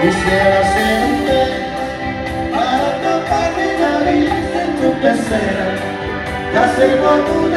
Quisiera ser un para tocar mi nariz en tu pecera já sei logo